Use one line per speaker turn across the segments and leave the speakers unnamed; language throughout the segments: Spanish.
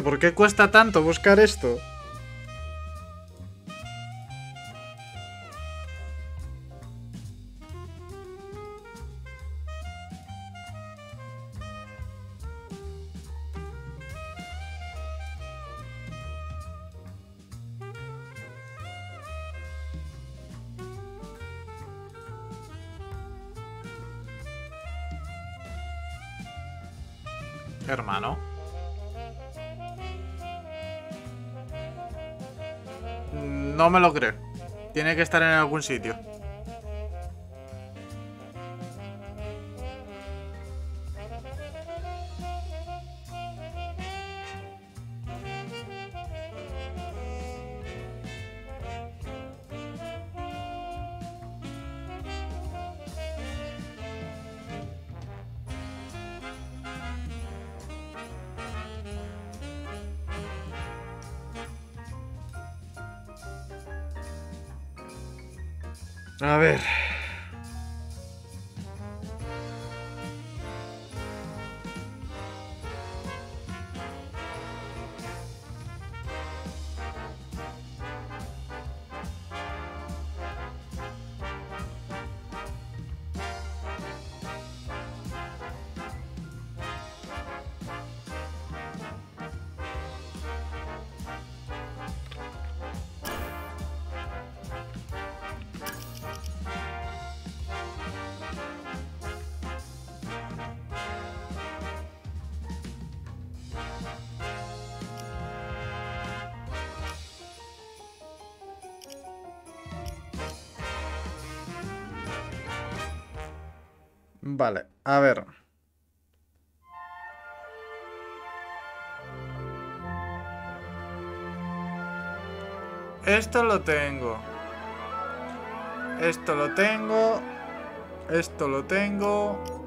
¿por qué cuesta tanto buscar esto? Me lo creo. Tiene que estar en algún sitio. A ver. Vale, a ver. Esto lo tengo. Esto lo tengo. Esto lo tengo.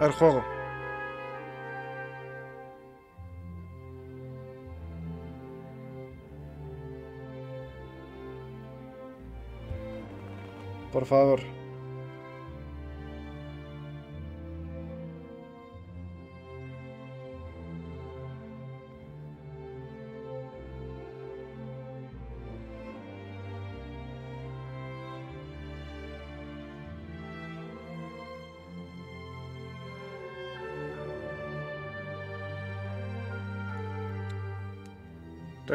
El juego. Por favor.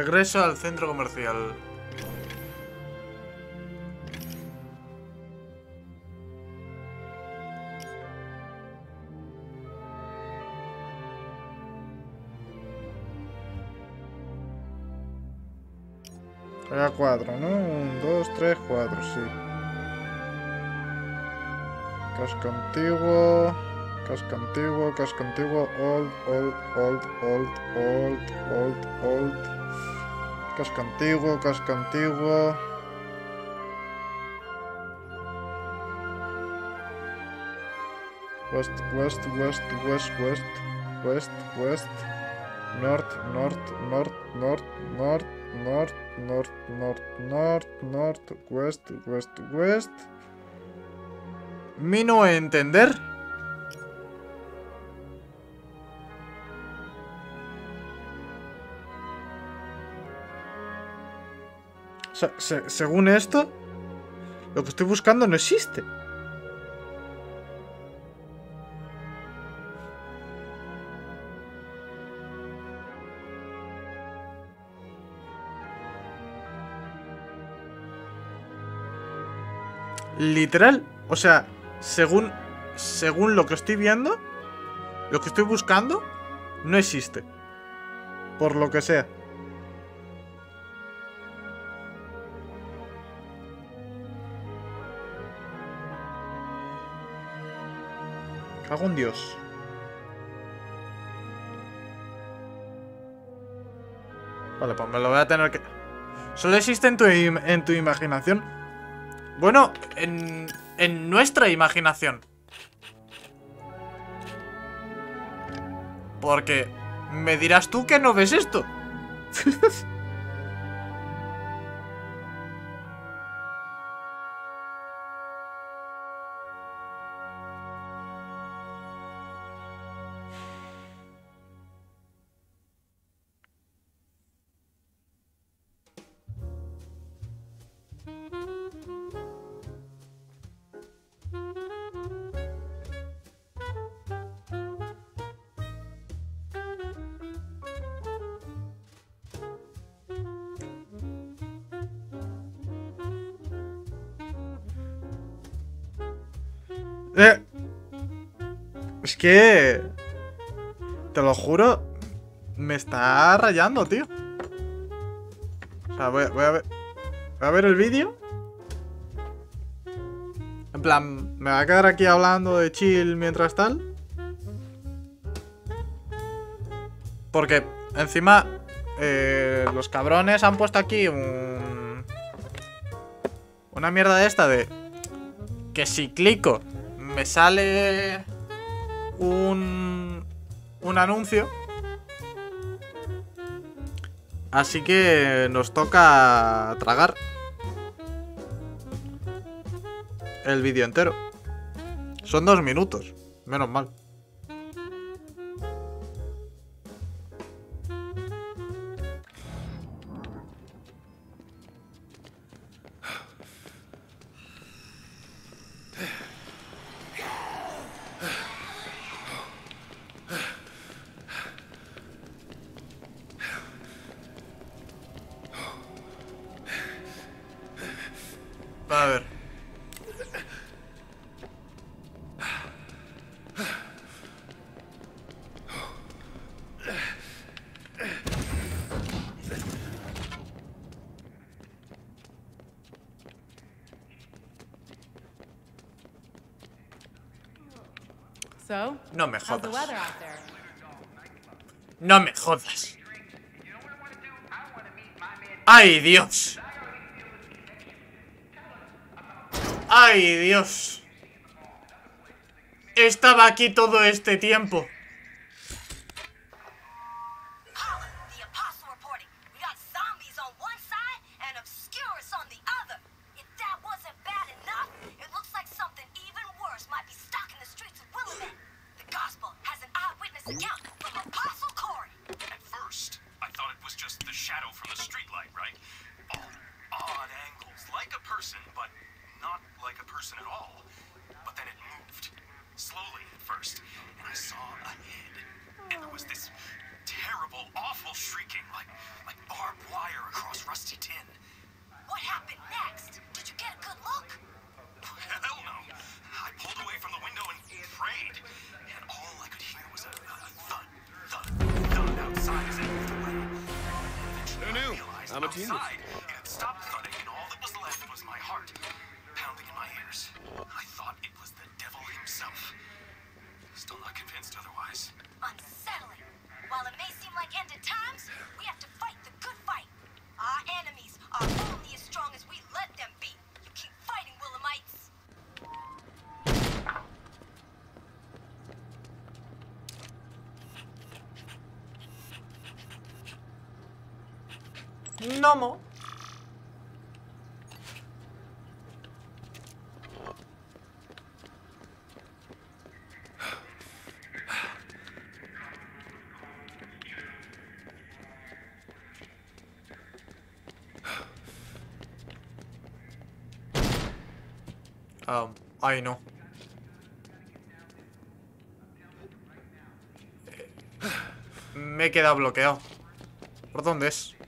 Regreso al centro comercial. Cuatro, ¿no? Un, dos, tres, cuatro, sí. Casco antiguo. Casco antiguo, casco antiguo. Old, old, old, old, old, old, old. Casco antiguo, casco antiguo. West, west, west, west, west, west, west. North, north, north, north, north, north, north, north, north, north, west, west, west. Mi no entender. Sea, se- según esto, lo que estoy buscando no existe. Literal, o sea, según según lo que estoy viendo, lo que estoy buscando no existe. Por lo que sea. En Dios. Vale, pues me lo voy a tener que... Solo existe en tu, en tu imaginación. Bueno, en, en nuestra imaginación. Porque me dirás tú que no ves esto. Eh, es que... Te lo juro, me está rayando, tío. O sea, voy, a ver... Voy a ver el vídeo. En plan, me va a quedar aquí hablando de chill mientras tal. Porque encima eh, los cabrones han puesto aquí un... Una mierda de esta de... Que si clico me sale un, un anuncio. Así que nos toca tragar el vídeo entero. Son dos minutos, menos mal. No me jodas. No me jodas. ¡Ay, Dios! ¡Ay, Dios! Estaba aquí todo este tiempo.
Genius.
gnomo. Um, ah, ay no. Eh, me he bloqueado. ¿Por dónde es?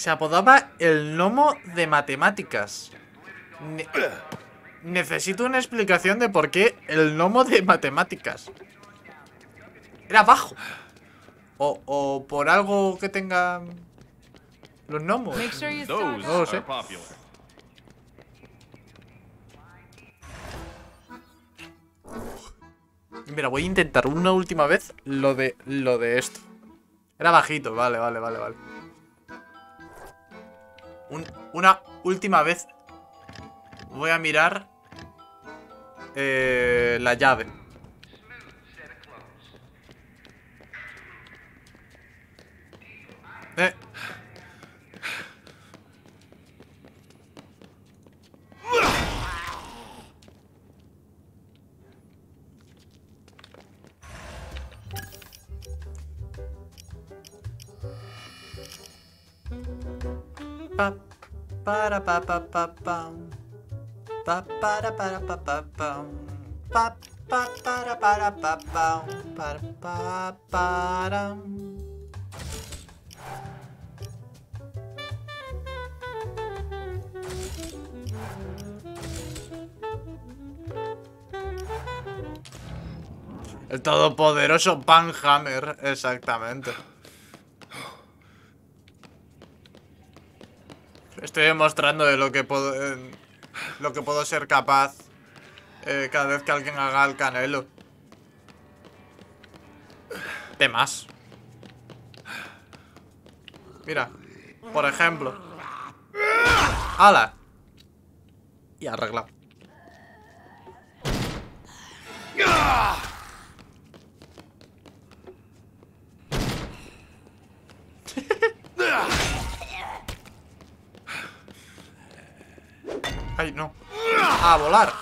Se apodaba el gnomo de matemáticas. Ne- necesito una explicación de por qué el gnomo de matemáticas. Era bajo. O, o por algo que tenga los gnomos. Sí.
are popular.
Mira, voy a intentar una última vez lo de lo de esto. Era bajito, vale, vale, vale, vale. Un- una última vez voy a mirar eh, la llave. Para para pa pa pam. Pa pa para para pa pam. Para pa para. El todopoderoso Panhammer, exactamente. Estoy demostrando de lo que puedo eh, lo que puedo ser capaz eh, cada vez que alguien haga el canelo. De más. Mira, por ejemplo. ¡Hala! Y arreglado. ¡Ay, no! ¡A volar!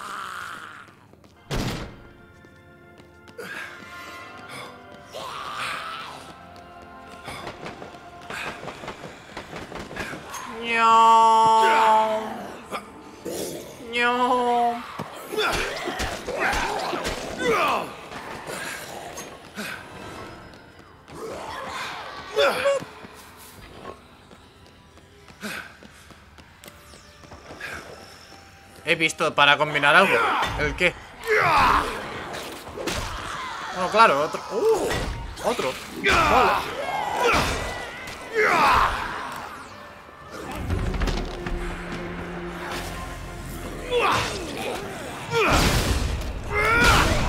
¡Ño! ¡Ño! He visto para combinar algo. ¿El qué? Bueno, claro, otro. ¡Uh! Otro.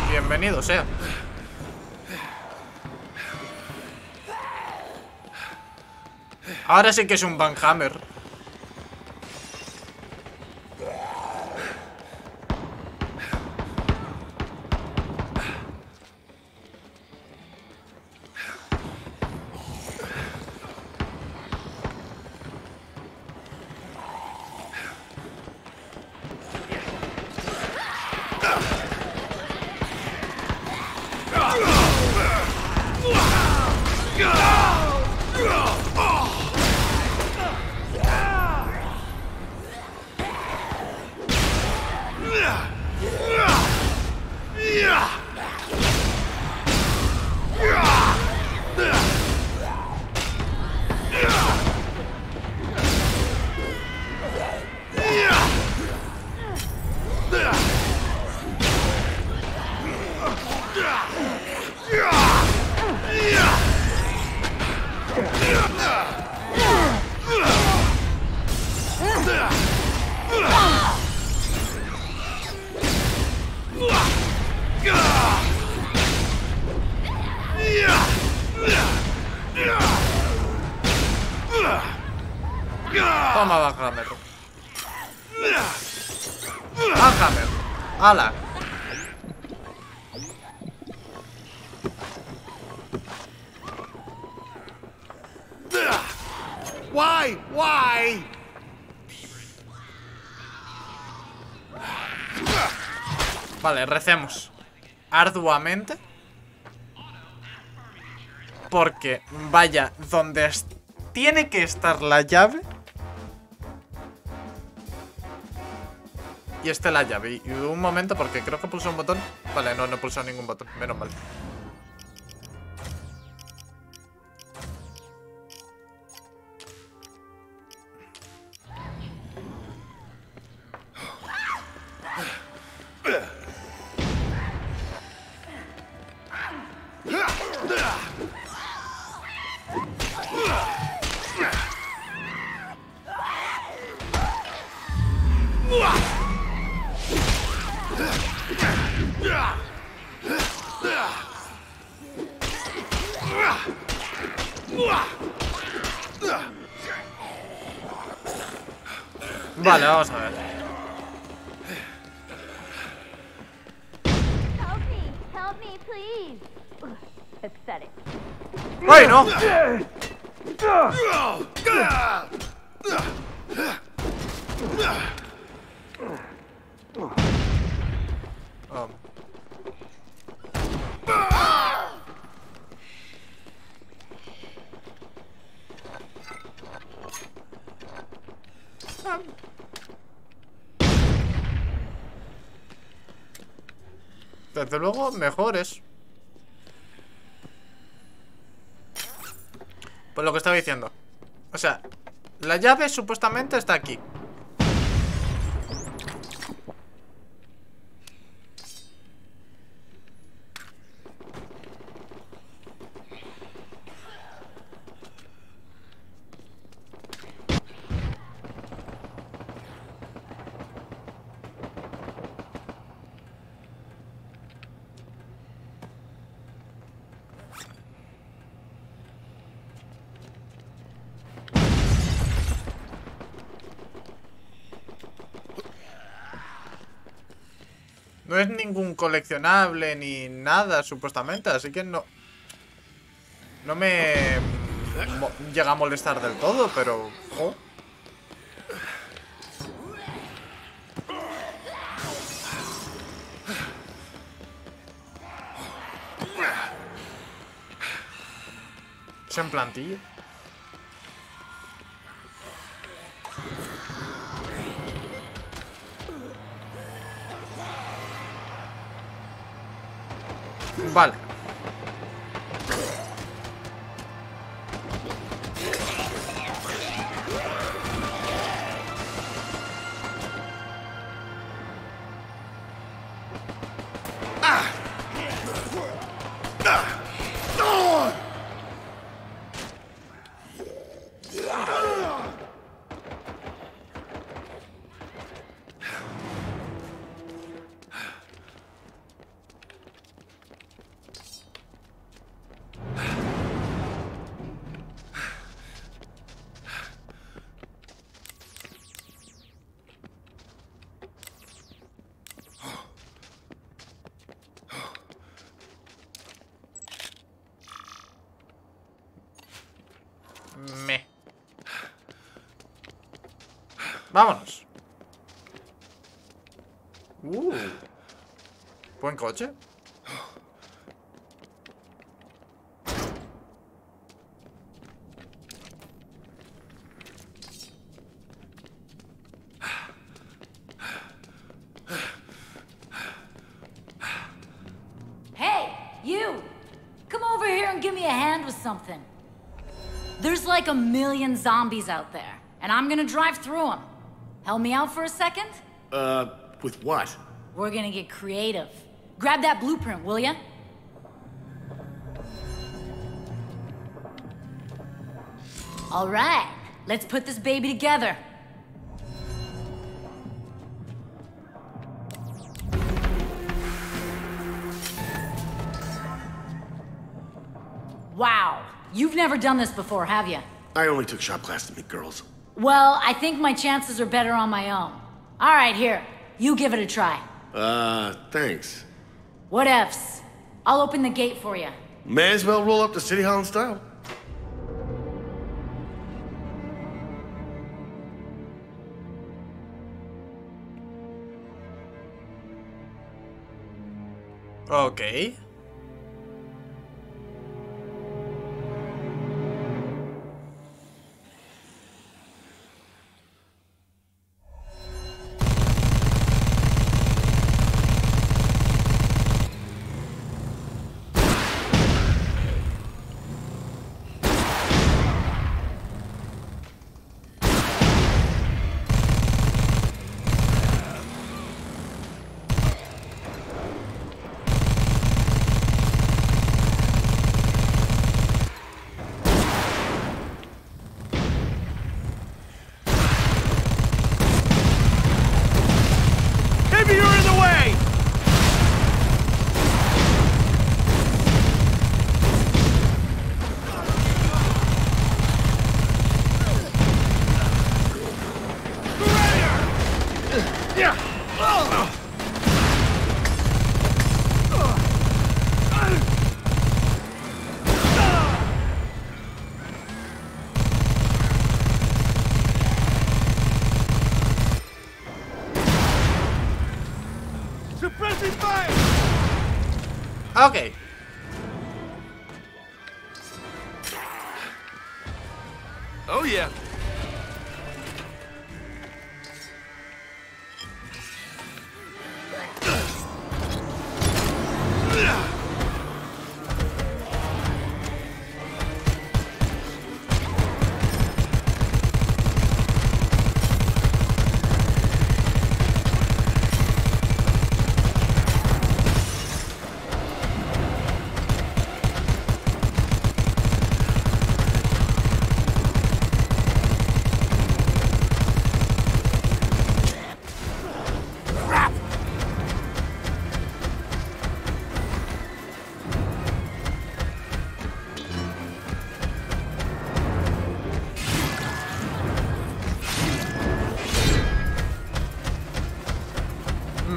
Bienvenido sea. Ahora sí que es un Van Hammer. Ugh. Toma, Van Hammer. Van Hammer. ¡Hala!
Why? Why?
Vale, recemos. Arduamente. Porque vaya donde tiene que estar la llave. Y esté la llave. Y un momento porque creo que pulso un botón. Vale, no, no he pulsado ningún botón. Menos mal. Desde luego, mejores. Pues lo que estaba diciendo. O sea, la llave supuestamente está aquí. No es ningún coleccionable ni nada, supuestamente, así que no... No me... llega a molestar del todo, pero... jo. Es en plantilla. Vámonos. Uh. Buen coche.
Hey, you! Come over here and give me a hand with something. There's like a million zombies out there, and I'm gonna drive through them. Help me out for a second?
Uh, with what?
We're gonna get creative. Grab that blueprint, will ya? All right, let's put this baby together. Wow, you've never done this before, have you?
I only took shop class to meet girls.
Well, I think my chances are better on my own. All right, here, you give it a try.
Uh, thanks.
What ifs? I'll open the gate for you.
May as well roll up to City Hall in style.
Suppressing fire! Okay.
Oh yeah,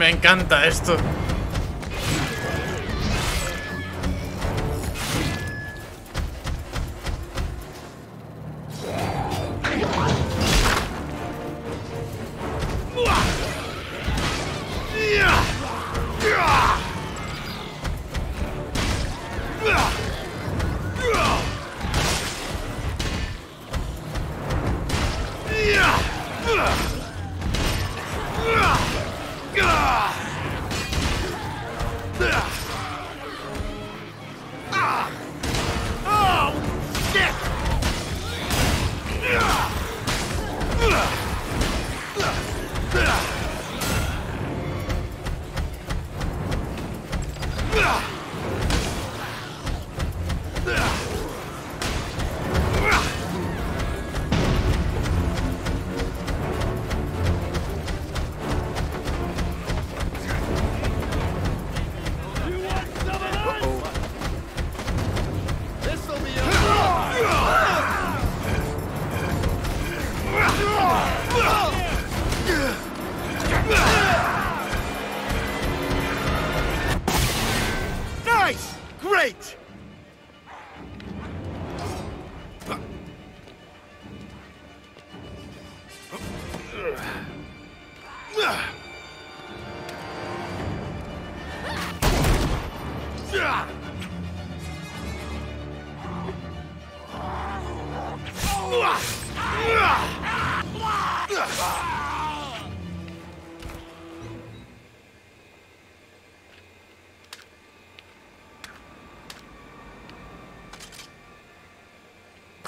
Me encanta esto.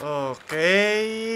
Ok.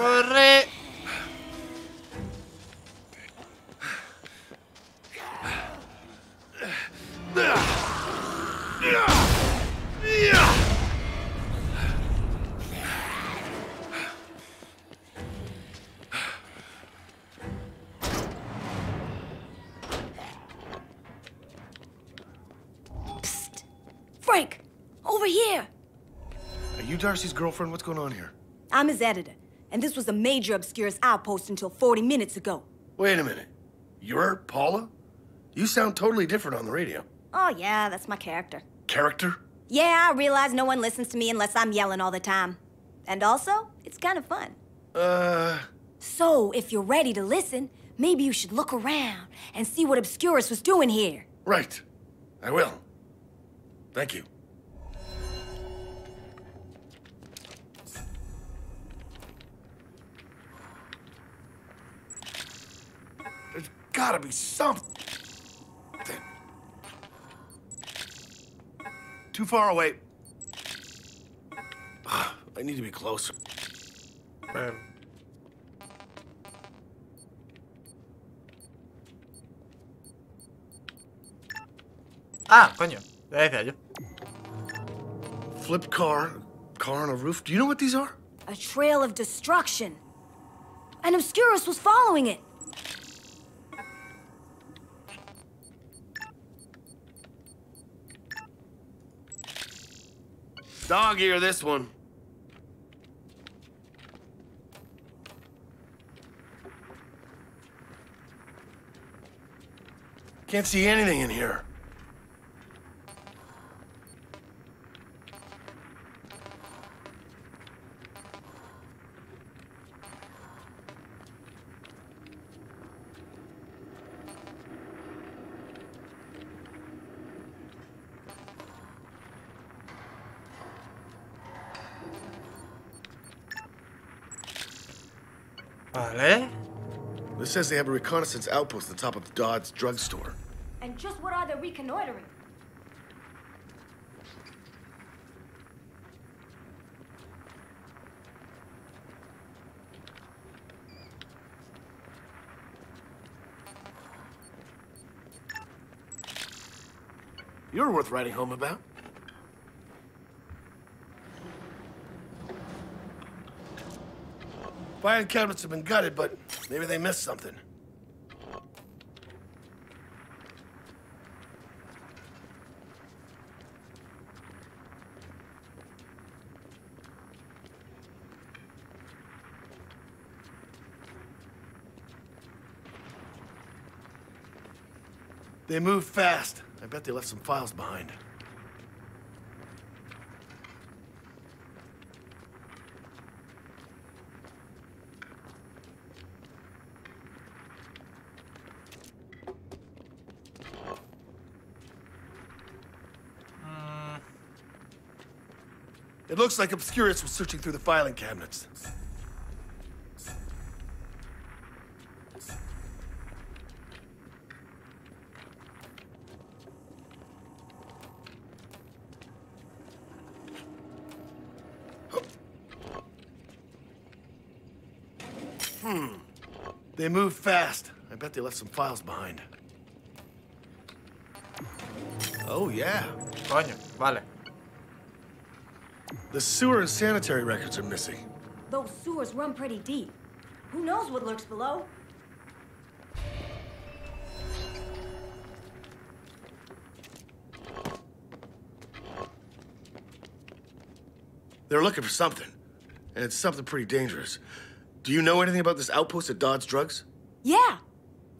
Corre.
Frank, over here.
Are you Darcy's girlfriend? What's going on here?
I'm his editor, and this was a major Obscurus outpost until 40 minutes ago.
Wait a minute. You're Paula? You sound totally different on the radio.
Oh, yeah, that's my character.
Character?
Yeah, I realize no one listens to me unless I'm yelling all the time. And also, it's kind of fun.
Uh.
So, if you're ready to listen, maybe you should look around and see what Obscurus was doing here.
Right. I will. Thank you. Gotta be something. Too far away. I need to be closer.
Ven.
Ah, coño. Ya decía yo.
Flip car, car on a roof. Do you know what these are?
A trail of destruction. And Obscurus was following it.
Dog ear, this one. Can't see anything in here.
Vale.
This says they have a reconnaissance outpost at the top of Dodd's drugstore.
And just what are they reconnoitering?
You're worth writing home about. Filing cabinets have been gutted, but maybe they missed something. They moved fast. I bet they left some files behind. It looks like Obscurus was searching through the filing cabinets. Hmm. They moved fast. I bet they left some files behind. Oh, yeah.
Vale.
The sewer and sanitary records are missing.
Those sewers run pretty deep. Who knows what lurks below?
They're looking for something, and it's something pretty dangerous. Do you know anything about this outpost at Dodds Drugs?
Yeah.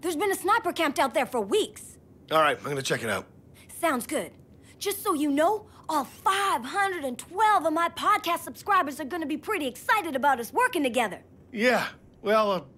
There's been a sniper camped out there for weeks.
All right, I'm gonna check it out.
Sounds good. Just so you know, all 512 of my podcast subscribers are gonna be pretty excited about us working together.
Yeah, well,